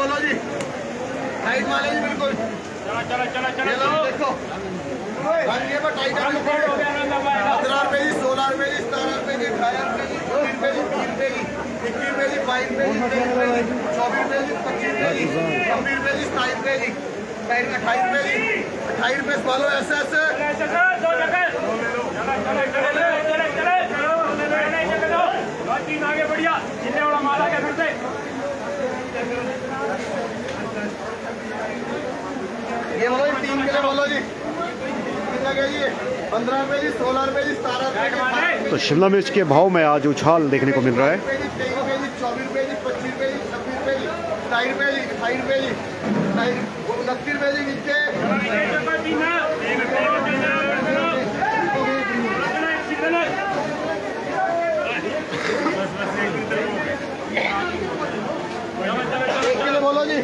बोलो जी टाइट वाले जी बिल्कुल चलो चलो चलो चलो ये लो जी, देखो है हो पंद्रह रुपए जी सोलह रुपए जी सतारह रुपए जी अठारह रुपए जी उन्नीस रुपए जी तीन रुपए जी इक्कीस रुपए जी बाईस रुपए जी तेईस रुपए जी चौबीस रुपए जी पच्चीस रुपए जी छब्बीस रुपए जी सताईस रुपए जी अट्ठाईस रुपए जी अट्ठाईस रुपए वालो ऐसे ऐसे ऐसे सर दो जगह चलो चलो चलो चलो चलो चलो नहीं जगह दो और तीन आगे बढ़िया जितने वाला माल आ गया फिर से ये बोलो जी तीन किलो बोलो जी कितना गया जी पंद्रह रुपए जी सोलह रुपए जी सतारह रुपए जी अठारह रुपए तो शिमला मिर्च के भाव में आज उछाल देखने को मिल रहा है रुपए जी तेईस रुपए जी चौबीस रुपए जी पच्चीस रुपए जी छब्बीस रुपए जी सताईस रुपए जी अट्ठाईस रुपए जी अट्ठाईस उनतीस रुपए जी नीचे नहीं जगह तीन है तीन करो तीन करो चलो कितने एक किलो बोलो जी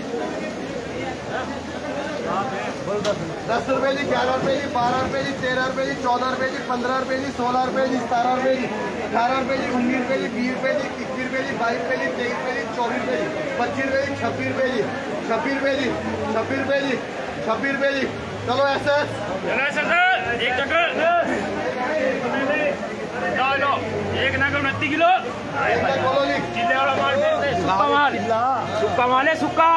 दस रुपए जी ग्यारह रुपए जी बारह रुपए जी तेरह रुपए जी चौदह रुपए जी पंद्रह रुपए जी सोलह रुपए जी सतारह रुपए जी अठारह रुपए जी उन्नीस रुपए जी बीस रुपए जी इक्कीस रुपए जी बाईस रुपए जी तेईस रुपए जी चौबीस रुपए जी पच्चीस रुपए जी छब्बीस रुपए जी छब्बीस रुपए जी छब्बीस रुपए जी छब्बीस रुपए जी चलो ऐसे एक नगर किलो वाला माल फिर से सुक्का माल है सुक्का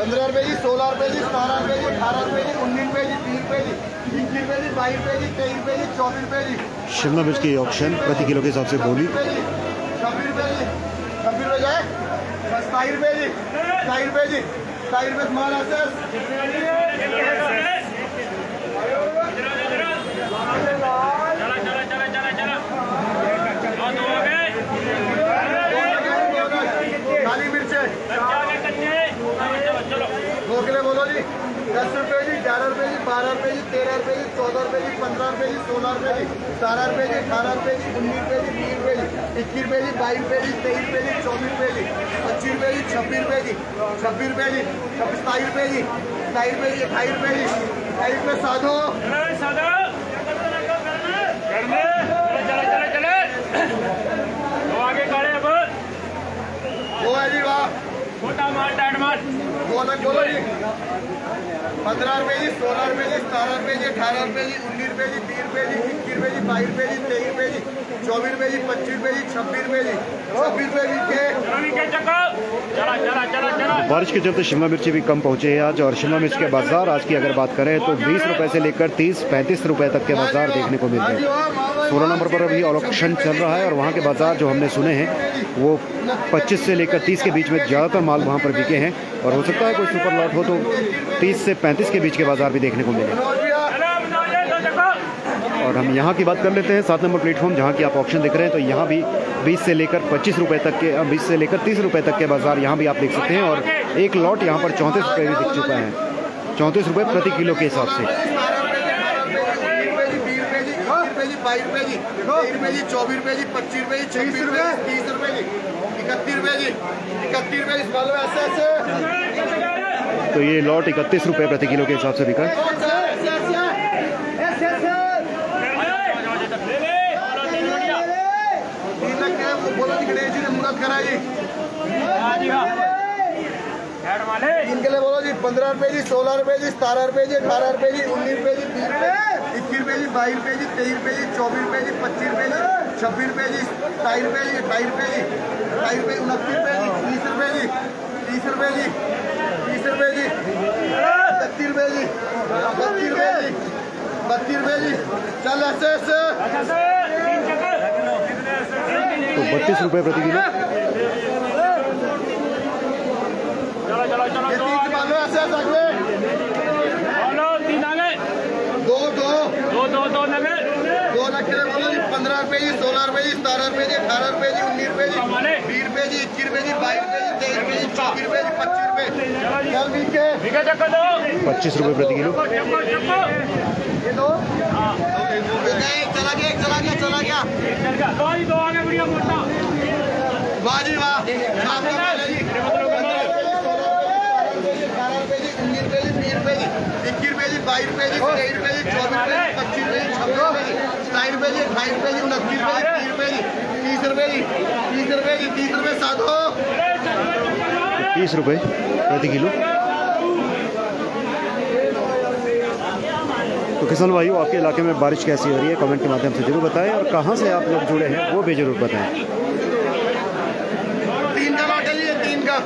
पंद्रह रुपए जी सोलह रुपए जी सतारह रुपए जी अठारह रुपए जी उन्नीस रुपए जी बीस रुपए जी इक्कीस रुपए जी बाईस रुपए जी तेईस रुपए जी चौबीस रुपए जी शिमला मिर्च की ऑप्शन प्रति किलो के हिसाब से बोली छब्बीस रुपए जी छब्बीस रुपए जाए सताईस रुपए जी सताईस रुपए जी सताईस रुपए माल आते चला चला चला चला चला और दो हो गए काली मिर्च कच्चे आ गए कच्चे चलो चलो दो किलो बोलो जी दस रुपए जी ग्यारह रुपए जी बारह रुपए जी तेरह रुपए जी चौदह रुपए जी पंद्रह रुपए जी सोलह रुपए जी सतारह रुपए जी अठारह रुपए जी उन्नीस रुपए जी बीस रुपए जी इक्कीस रुपए जी बाईस रुपए जी तेईस रुपए जी चौबीस रुपए जी पच्चीस रुपए जी छब्बीस रुपए जी छब्बीस रुपए जी छब्बीस सताईस रुपए जी सताईस रुपए जी अट्ठाईस रुपए जी अट्ठाईस रुपए साधो आगे अब वो है जी वाह माल माल बोलो जी पंद्रह रुपए जी सोलह रुपए जी सतारह रुपए जी अठारह रुपए जी उन्नीस रुपए जी बीस रुपए जी इक्कीस रुपए जी बाईस रुपए जी तेईस रुपए जी चौबीस रुपए जी पच्चीस रुपए जी छब्बीस रुपए जी छब्बीस रुपए जी के चलो नीचे चक्को चला चला चला चला बारिश के चलते शिमला मिर्ची भी कम पहुँचे हैं आज और शिमला मिर्च के बाज़ार आज की अगर बात करें तो 20 रुपए से लेकर 30 पैंतीस रुपए तक के बाज़ार देखने को मिलते हैं सोलह नंबर पर अभी ऑक्शन चल रहा है और वहाँ के बाज़ार जो हमने सुने हैं, वो 25 से लेकर 30 के बीच में ज़्यादातर माल वहाँ पर बिके हैं और हो सकता है कोई सुपर लॉट हो तो 30 से 35 के बीच के बाज़ार भी देखने को मिले। और हम यहाँ की बात कर लेते हैं, सात नंबर प्लेटफॉर्म जहाँ की आप ऑप्शन देख रहे हैं तो यहाँ भी 20 से लेकर पच्चीस रुपये तक के 20 से लेकर तीस रुपये तक के बाज़ार यहाँ भी आप देख सकते हैं और एक लॉट यहाँ पर चौंतीस रुपये भी दिख चुका है। चौंतीस रुपये प्रति किलो के हिसाब से। बाईस रुपए जी तेईस रुपए जी चौबीस रुपए जी पच्चीस रुपए जी छब्बीस रुपए तीस रुपए जी इकतीस रुपए जी इकतीस रुपए जी मालूम ऐसे ऐसे तो ये लॉट इकतीस रुपए प्रति किलो के हिसाब से बिका है। ऐसे ऐसे ऐसे ऐसे ले ले बोलो तीन बढ़िया तीन लाख के वो बोला जी गणेश जी ने मुहूर्त करा जी हाँ जी हाँ हेड वाले तीन के लिए बोलो जी पंद्रह रुपए जी सोलह रुपए जी सतारह रुपए जी अठारह रुपए जी उन्नीस रुपए जी बीस रुपए इक्कीस रुपए जी बाईस रुपये जी तेईस रुपए जी चौबीस रुपए जी पच्चीस रुपए जी छब्बीस रुपए जी सताईस रुपए जी अट्ठाईस रुपये जी अट्ठाईस रुपए उनतीस रुपए जी तीस रुपए जी तीस रुपए जी तीस रुपए जी इकतीस रुपए जी बत्तीस रुपए जी बत्तीस रुपए जी चल ऐसे ऐसे तो बत्तीस रुपये प्रति किलो चलो चलो चलो ये तीन ऐसे ऐसे अगले बोलो तीन आगे दो दो दो दो दो नगे दो लाख के लिए बोलो जी पंद्रह रुपए जी सोलह रुपए जी सतारह रुपए जी अठारह रुपए जी उन्नीस रुपए जी बीस रुपए जी इक्कीस रुपए जी बाईस रुपए जी तेईस रुपए जी चौबीस रुपए जी पच्चीस रुपए है पच्चीस रुपये प्रति किलो चला गया एक चला गया चला गया चल गया दो ही दो आगे बढ़िया मोटा वाह जी वाह आपका पहले जी मेरे मतलब अठारह रुपए जी उन्नीस रुपए जी बीस रुपए जी इक्कीस रुपए जी बाईस रुपए जी तेईस रुपए जी चौबीस रुपए जी पच्चीस रुपए जी छब्बीस रुपए जी सताईस रुपए जी अट्ठाईस रुपए जी उनतीस रुपए जी तीस रुपए जी तीस रुपए जी तीस रुपए जी तीस रुपए सात तीस रुपये प्रति किलो तो किसान भाइयों आपके इलाके में बारिश कैसी हो रही है कमेंट के माध्यम से ज़रूर बताएँ और कहाँ से आप लोग जुड़े हैं वो भी ज़रूर बताएँ तीन का है तीन का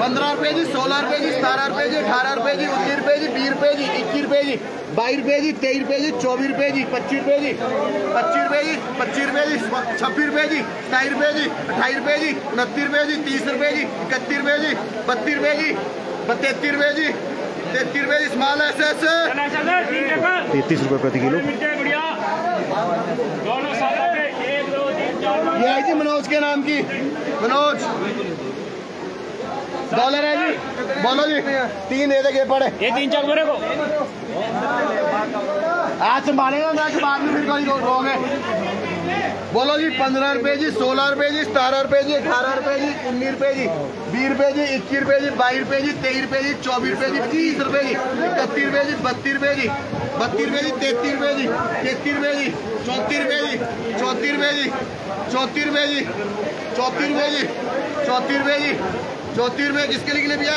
पंद्रह रुपए जी सोलह रुपए जी सतारह रुपए जी अठारह रुपए जी उन्नीस रुपए जी बीस रुपए जी इक्कीस रुपए जी बाईस रुपए जी तेईस रुपए जी चौबीस रुपए जी पच्चीस रुपए जी पच्चीस रुपए जी पच्चीस रुपए जी छब्बीस रुपए जी सताईस रुपए जी अट्ठाईस रुपए जी उनतीस रुपए जी तीस रुपए जी इकतीस रुपए जी बत्तीस रुपए जी तैतीस रुपए जी तैतीस रुपए जी स्मॉल एस एस तैंतीस रुपये प्रति किलो ये है जी मनोज के नाम की मनोज डॉलर है जी बोलो जी तीन दे देंगे पड़े ये तीन चक मेरे को आज संभालेगा बाद में फिर रोगे बोलो जी पंद्रह रुपए जी सोलह रुपए जी सतारह रुपए जी अठारह रुपए जी उन्नीस रुपए जी बीस रुपए जी इक्कीस रुपए जी बाईस रुपए जी तेईस रुपए जी चौबीस रुपए जी तीस रुपए जी इकतीस रुपए जी बत्तीस रुपए जी बत्तीस रुपए जी तैतीस रुपए जी तैतीस रुपए जी चौंतीस रुपए जी चौंतीस रुपए जी चौंतीस रुपए जी चौंतीस रुपए जी चौंतीस रुपए जी चौंतीस रुपए किसके लिए भैया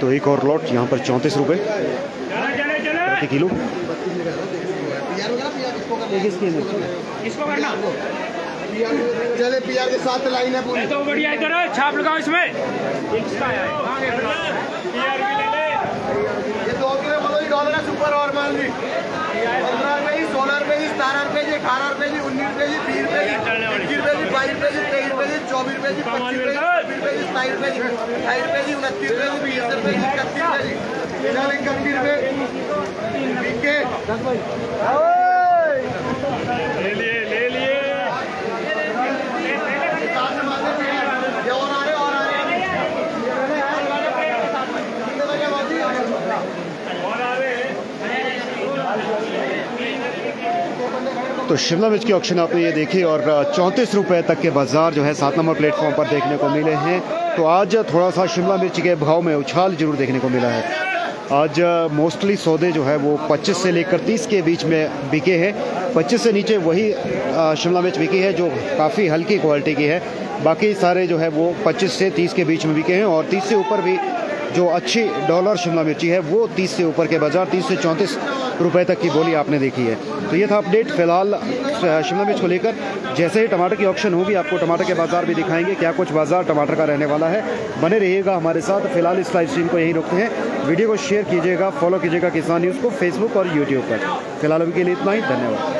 तो एक और लॉट यहाँ पर चौंतीस रुपये चले प्रति किलो पीआर वगैरह पीआर किसको करना किसको करना चले पीआर के साथ लाइन है पूरी ये तो बढ़िया इधर है, छाप लगाओ इसमें है ये दो किलो बोलो डॉलर है सुपर और मान ली पंद्रह रुपए जी सोलह रुपए जी सतारह रुपए जी अठारह रुपए जी उन्नीस रुपए जी बीस रुपए जी इक्कीस रुपए जी बाईस रुपए जी तेईस रुपए जी चौबीस रुपए जी पच्चीस रुपए सताईस रुपए जी अट्ठाईस रुपए जी उनतीस रुपए जी बीस रुपए जी इकतीस रुपए जी इकतीस रुपए। बीके ले लिए ले लिए ये और आ रहे और आ रहे और आ रहे हैं तो शिमला मिर्च की ऑक्शन आपने ये देखी और चौंतीस रुपये तक के बाज़ार जो है सात नंबर प्लेटफॉर्म पर देखने को मिले हैं। तो आज थोड़ा सा शिमला मिर्च के भाव में उछाल ज़रूर देखने को मिला है। आज मोस्टली सौदे जो है वो 25 से लेकर 30 के बीच में बिके हैं। 25 से नीचे वही शिमला मिर्च बिकी है जो काफ़ी हल्की क्वालिटी की है। बाकी सारे जो है वो 25 से 30 के बीच में बिके हैं और 30 से ऊपर भी जो अच्छी डॉलर शिमला मिर्ची है, वो 30 से ऊपर के बाज़ार 30 से चौंतीस रुपए तक की बोली आपने देखी है। तो ये था अपडेट फ़िलहाल शिमला मिर्च को लेकर। जैसे ही टमाटर की ऑप्शन होगी, आपको टमाटर के बाज़ार भी दिखाएँगे क्या कुछ बाज़ार टमाटर का रहने वाला है। बने रहिएगा हमारे साथ। फ़िलहाल इस लाइव स्ट्रीम को यहीं रोकते हैं। वीडियो को शेयर कीजिएगा फॉलो कीजिएगा किसान न्यूज़ को फेसबुक और यूट्यूब पर। फ़िलहाल अभी के लिए इतना ही। धन्यवाद।